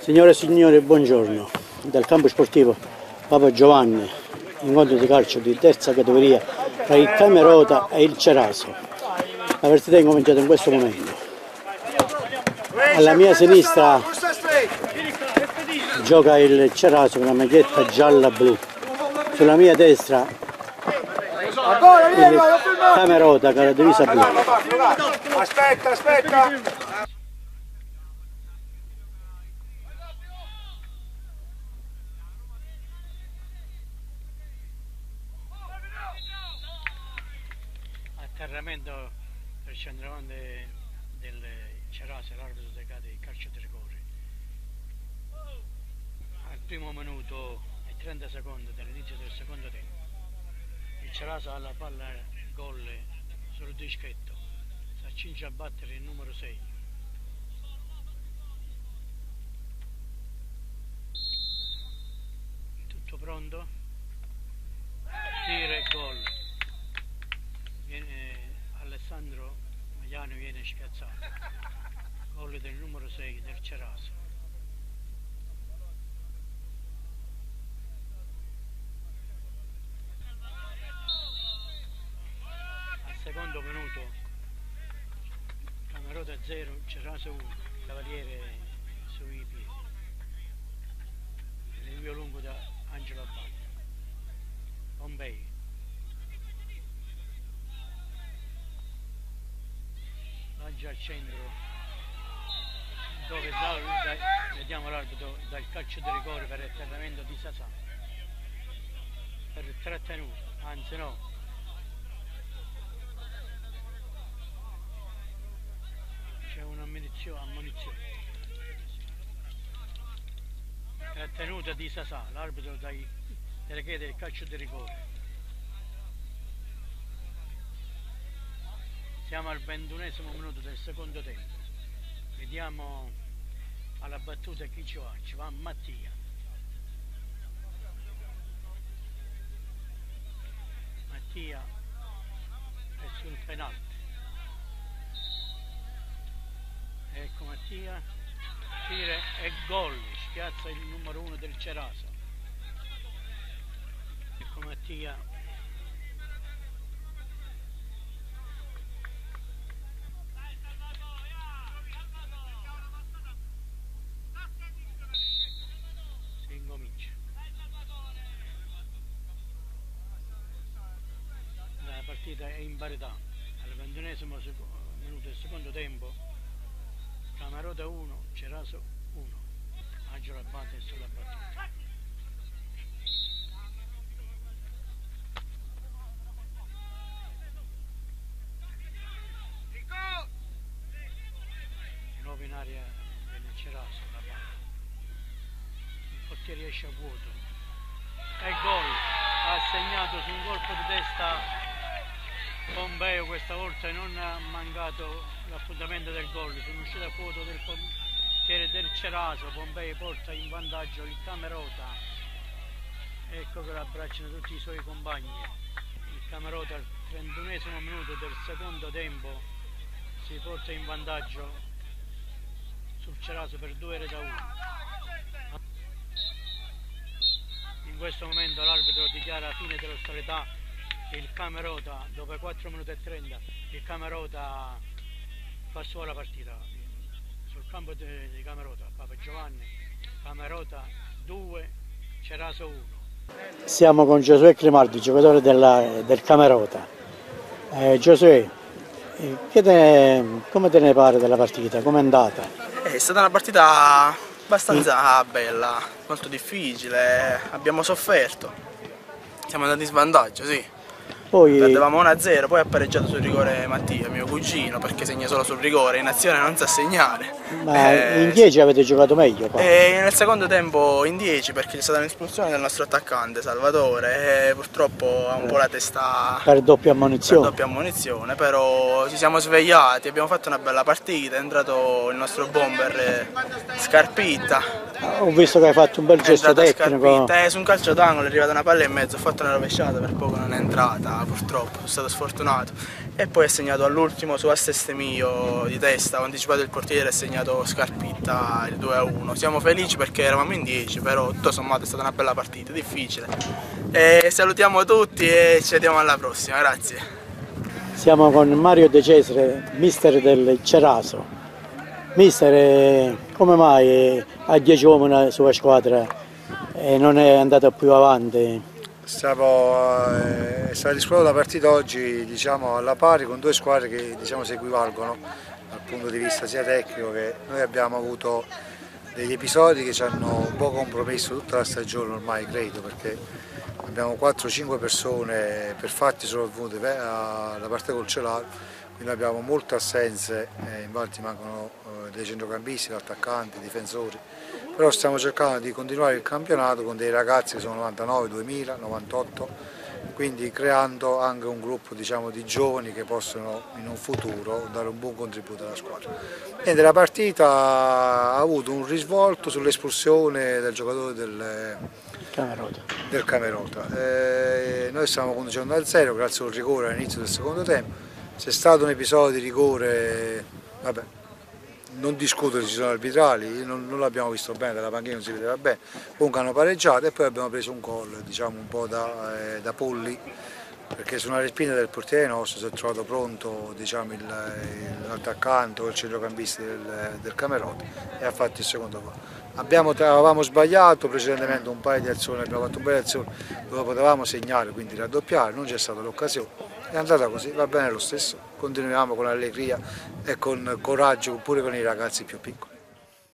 Signore e signori, buongiorno. Dal campo sportivo Papa Giovanni, incontro di calcio di terza categoria tra il Camerota e il Ceraso. La partita è incominciata in questo momento. Alla mia sinistra gioca il Ceraso con la maglietta gialla-blu. Sulla mia destra il Camerota con la divisa blu. Aspetta, aspetta. Atterramento per centravanti del Cerase, l'arbitro decade il calcio di rigore. Al primo minuto e 30 secondi dall'inizio del secondo tempo. Il Cerase ha la palla gol sul dischetto. Si accinge a battere il numero 6. Tutto pronto? Tira e gol viene spiazzato. Gol del numero 6 del Ceraso. Al secondo minuto Camerota 0 Ceraso 1 Cavaliere Laggia al centro dove da, vediamo l'arbitro dal calcio di rigore per atterramento di Sasà per trattenuto anzi no. C'è un'ammonizione ammonizione trattenuta di Sasà l'arbitro dai chiede del calcio di rigore Siamo al ventunesimo minuto del secondo tempo. Vediamo alla battuta chi ci va. Ci va Mattia. Mattia è sul penalty. Ecco Mattia. Tira e gol. Spiazza il numero uno del Cerasa. Ecco Mattia si incomincia. La partita è in parità. Al ventunesimo minuto del secondo tempo, Camarota 1, Ceraso 1. Angelo Abate sulla battuta. Di nuovo in aria del Ceraso la palla il portiere esce a vuoto e gol ha segnato su un colpo di testa Pompeo questa volta non ha mancato l'appuntamento del gol. Sull'uscita a vuoto del portiere del Ceraso. Pompeo porta in vantaggio il Camerota. Ecco che l'abbracciano tutti i suoi compagni. Il Camerota al 31 minuto del secondo tempo si porta in vantaggio sul Ceraso per due rete a uno. In questo momento l'arbitro dichiara fine dell'ostalità il Camerota dopo 4 minuti e 30 il Camerota fa sua la partita sul campo di, di Camerota Papa Giovanni Camerota 2 Ceraso 1 siamo con Giosuè Climardi giocatore della, del Camerota eh, Giosuè eh, te, come te ne pare della partita? Come è andata? È stata una partita abbastanza bella, molto difficile, abbiamo sofferto, siamo andati in svantaggio, sì. Poi... Perdevamo 1-0, poi ha pareggiato sul rigore Mattia, mio cugino, perché segna solo sul rigore, in azione non sa segnare. Ma Eh, in 10 avete giocato meglio qua. E nel secondo tempo in 10 perché c'è stata un'espulsione del nostro attaccante Salvatore e purtroppo ha un po' la testa per doppia per ammonizione. doppia ammonizione, però ci siamo svegliati, abbiamo fatto una bella partita, è entrato il nostro bomber eh, Scarpitta Ho visto che hai fatto un bel gesto tecnico. Scarpitta, eh, su un calcio d'angolo è arrivata una palla e mezzo, ho fatto una rovesciata, per poco non è entrata, purtroppo, sono stato sfortunato. E poi è segnato all'ultimo su assist mio di testa, ho anticipato il portiere e ha segnato Scarpitta il 2-1. Siamo felici perché eravamo in 10, però tutto sommato è stata una bella partita, difficile. E salutiamo tutti e ci vediamo alla prossima, grazie. Siamo con Mario De Cesare, mister del Ceraso. Mister, eh, come mai a 10 uomini la sua squadra e non è andata più avanti? Stiamo, eh, è stata disputata la partita oggi diciamo, alla pari con due squadre che diciamo, si equivalgono dal punto di vista sia tecnico che noi abbiamo avuto degli episodi che ci hanno un po' compromesso tutta la stagione ormai credo perché abbiamo 4-5 persone per fatti sono avvenute alla partita col Celaro quindi abbiamo molte assenze, eh, infatti mancano eh, dei centrocampisti, attaccanti, difensori, però stiamo cercando di continuare il campionato con dei ragazzi che sono 99, 2000, 98, quindi creando anche un gruppo diciamo, di giovani che possono in un futuro dare un buon contributo alla squadra. Niente, la partita ha avuto un risvolto sull'espulsione del giocatore del, Camerota. del Camerota. Eh, noi stiamo conducendo al zero grazie al rigore all'inizio del secondo tempo c'è stato un episodio di rigore, vabbè, non discuto se ci sono arbitrali, non, non l'abbiamo visto bene, dalla panchina non si vedeva bene, comunque hanno pareggiato e poi abbiamo preso un gol, diciamo un po' da, eh, da polli, perché su una respinta del portiere nostro si è trovato pronto diciamo, l'attaccante o il centrocampista del, del Camerotto e ha fatto il secondo gol. Abbiamo, avevamo sbagliato precedentemente un paio di azioni, abbiamo fatto un paio di azioni dove potevamo segnare, quindi raddoppiare, non c'è stata l'occasione è andata così, va bene lo stesso, continuiamo con allegria e con coraggio pure con i ragazzi più piccoli.